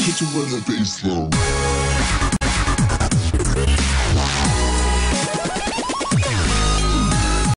hit you with the bass low.